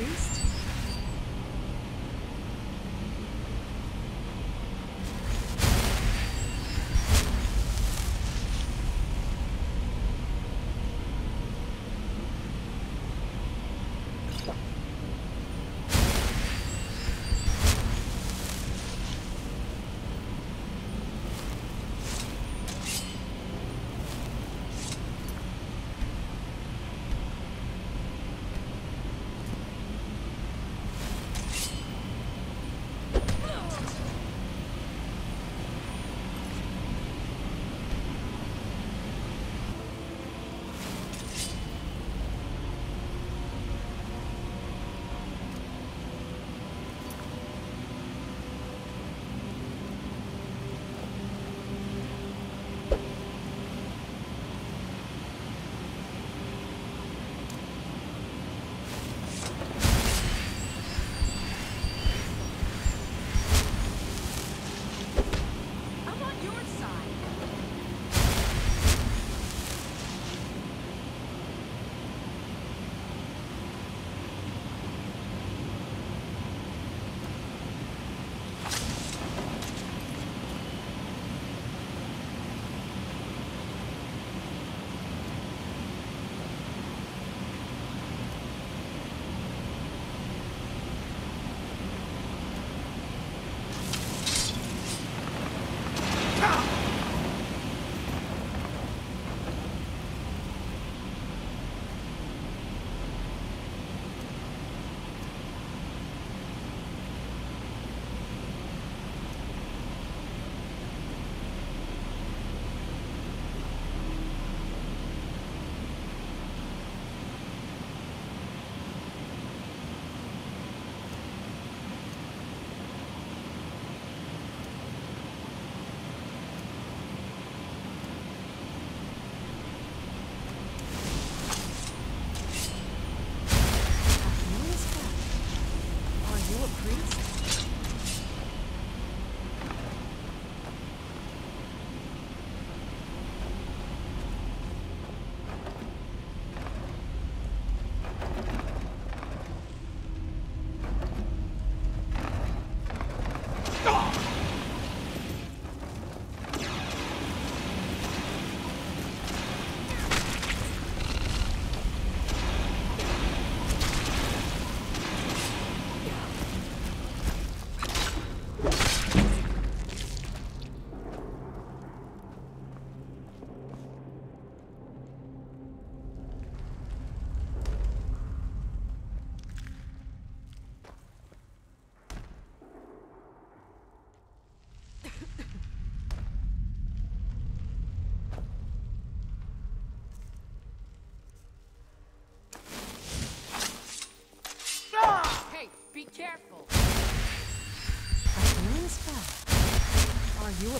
you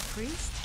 priest?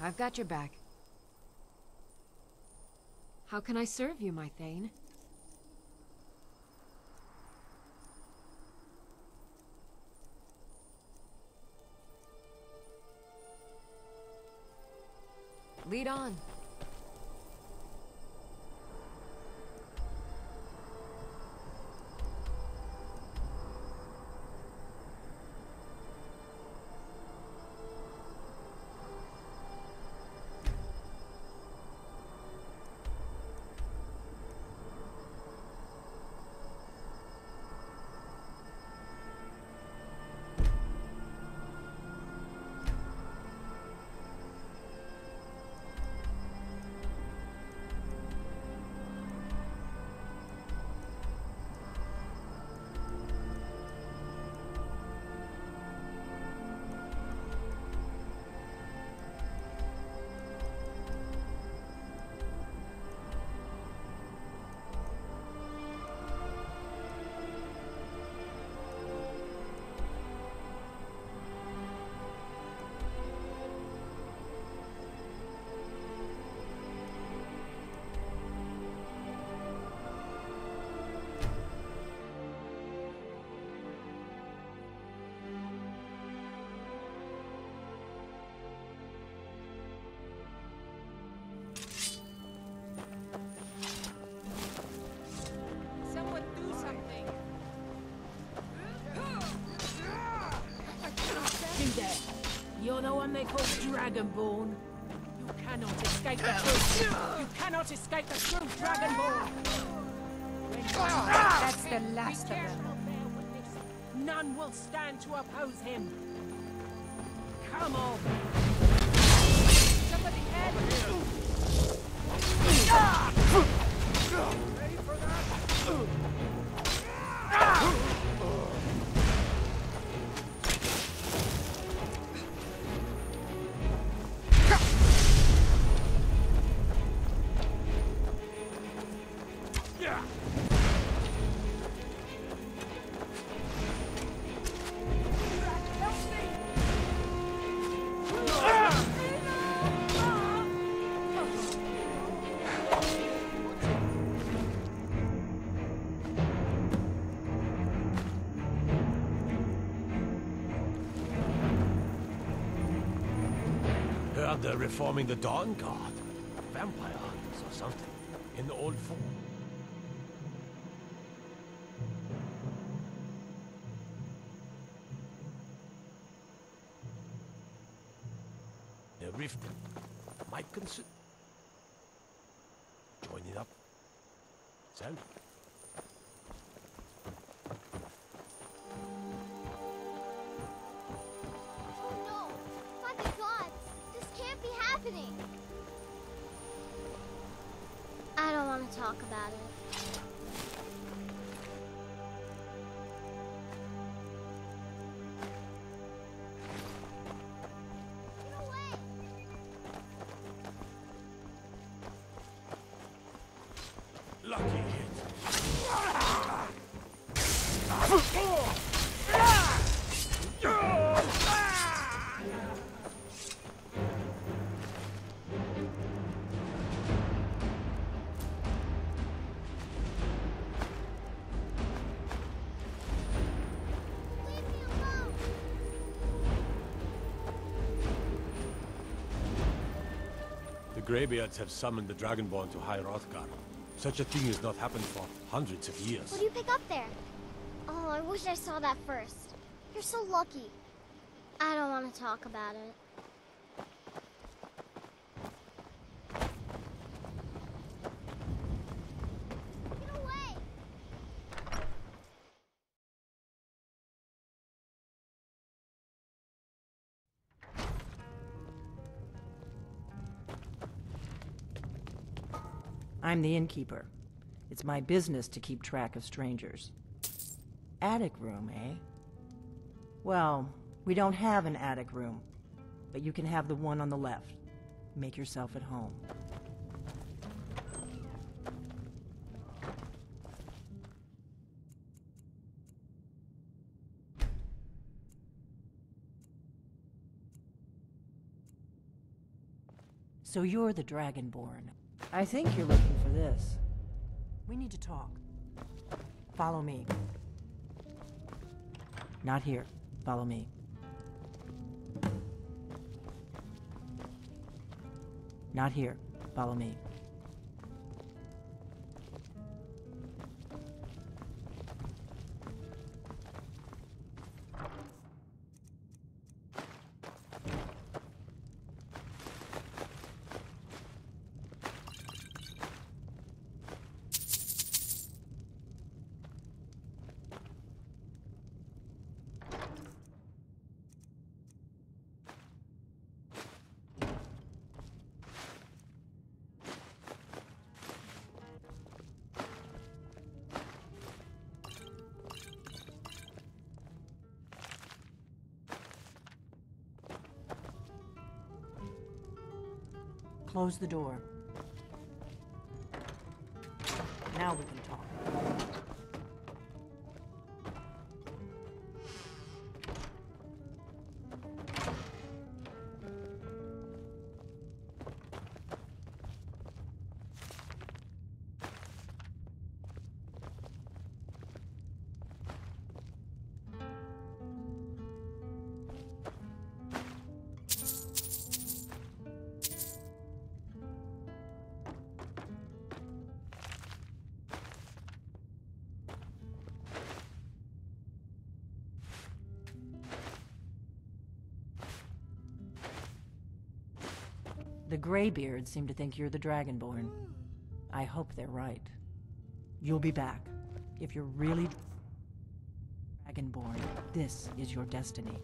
I've got your back. How can I serve you, my Thane? Lead on. One they call Dragonborn. You cannot escape the truth. You cannot escape the truth, Dragonborn. That's the last of them. None will stand to oppose him. Come on. Somebody help! They're reforming the Dawn Guard. Vampire hunters or something. In the old form. Happening! I don't want to talk about it. Greybeards have summoned the Dragonborn to High Hrothgar. Such a thing has not happened for hundreds of years. What do you pick up there? Oh, I wish I saw that first. You're so lucky. I don't want to talk about it. I'm the innkeeper. It's my business to keep track of strangers. Attic room, eh? Well, we don't have an attic room, but you can have the one on the left. Make yourself at home. So you're the Dragonborn. I think you're looking for this. We need to talk. Follow me. Not here. Follow me. Not here. Follow me. Close the door. The Greybeards seem to think you're the Dragonborn. I hope they're right. You'll be back. If you're really Dragonborn, this is your destiny.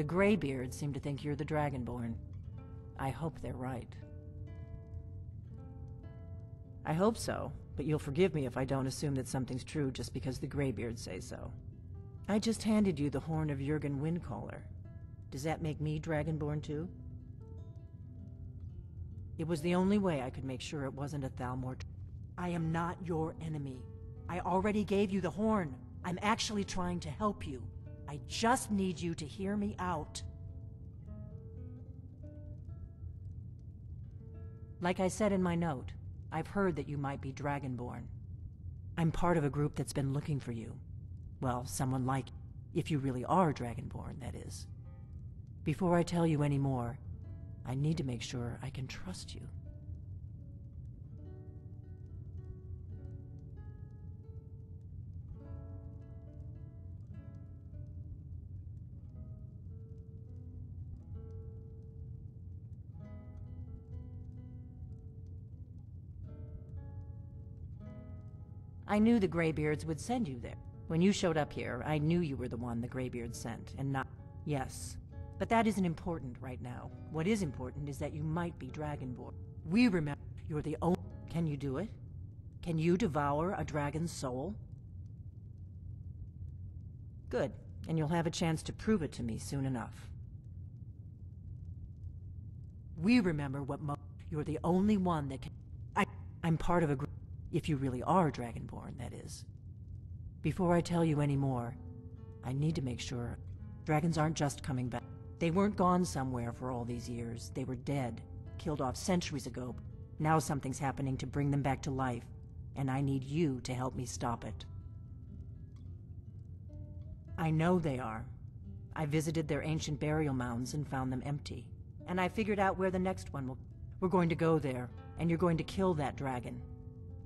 The Greybeards seem to think you're the Dragonborn. I hope they're right. I hope so, but you'll forgive me if I don't assume that something's true just because the Greybeards say so. I just handed you the horn of Jurgen Windcaller. Does that make me Dragonborn too? It was the only way I could make sure it wasn't a Thalmor. I am not your enemy. I already gave you the horn. I'm actually trying to help you. I just need you to hear me out. Like I said in my note, I've heard that you might be Dragonborn. I'm part of a group that's been looking for you. Well, someone like, if you really are Dragonborn, that is. Before I tell you any more, I need to make sure I can trust you. I knew the Greybeards would send you there. When you showed up here, I knew you were the one the Greybeards sent, and not... Yes. But that isn't important right now. What is important is that you might be Dragonborn. We remember you're the only... Can you do it? Can you devour a dragon's soul? Good. And you'll have a chance to prove it to me soon enough. We remember what mo- You're the only one that can... I... I'm part of a group... If you really are Dragonborn, that is. Before I tell you any more, I need to make sure dragons aren't just coming back. They weren't gone somewhere for all these years. They were dead, killed off centuries ago. Now something's happening to bring them back to life, and I need you to help me stop it. I know they are. I visited their ancient burial mounds and found them empty. And I figured out where the next one will. We're going to go there, and you're going to kill that dragon.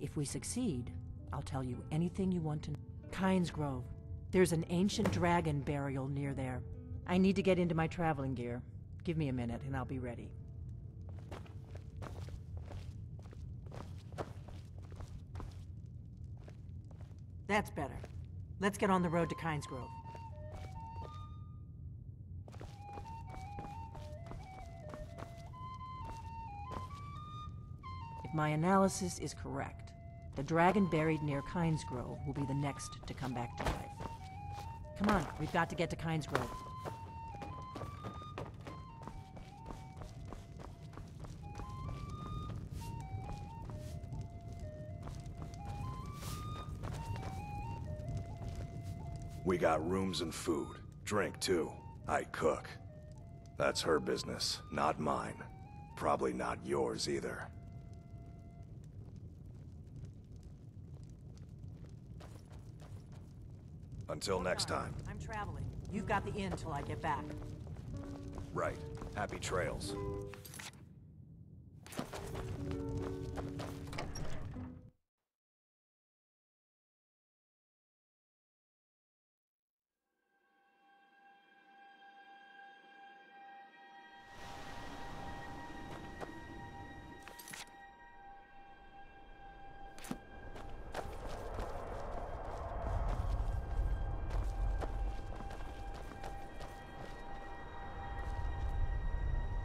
If we succeed, I'll tell you anything you want to know. Kynes Grove. There's an ancient dragon burial near there. I need to get into my traveling gear. Give me a minute and I'll be ready. That's better. Let's get on the road to Kynes Grove. If my analysis is correct, the dragon buried near Kynes Grove will be the next to come back to life. Come on, we've got to get to Kynes Grove. We got rooms and food. Drink, too. I cook. That's her business, not mine. Probably not yours either. Until next time. I'm traveling. You've got the inn till I get back. Right. Happy trails.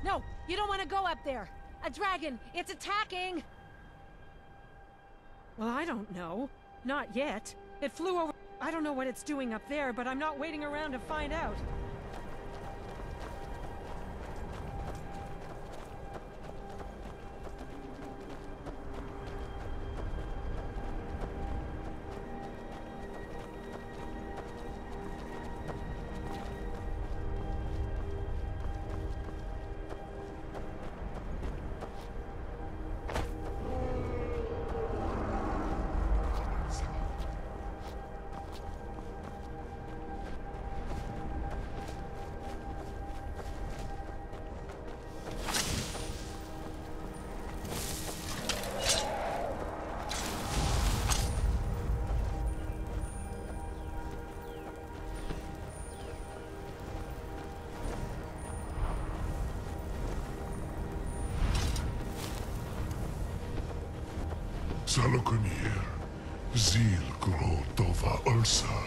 No, you don't want to go up there. A dragon, it's attacking. Well, I don't know. Not yet. It flew over. I don't know what it's doing up there, but I'm not waiting around to find out. Sahloknir, Zil Gro Dova Ursa.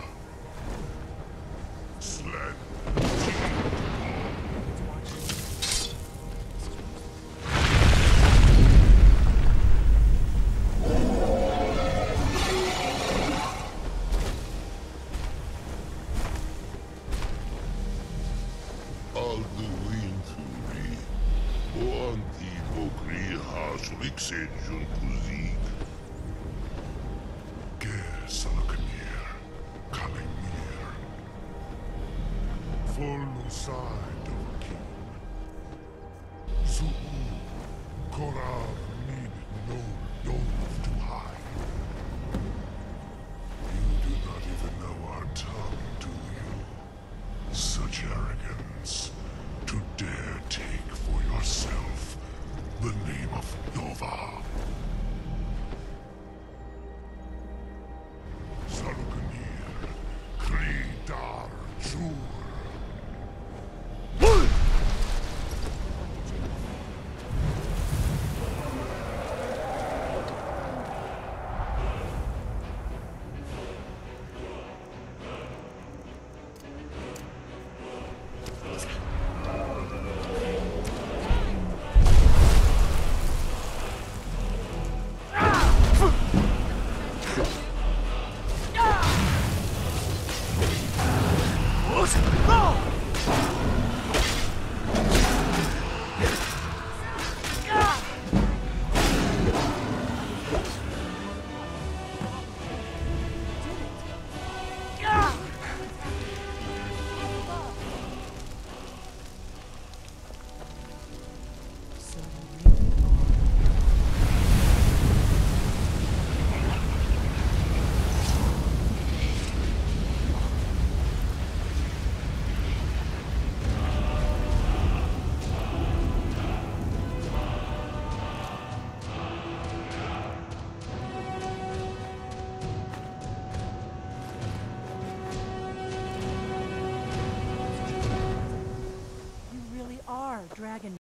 Dragon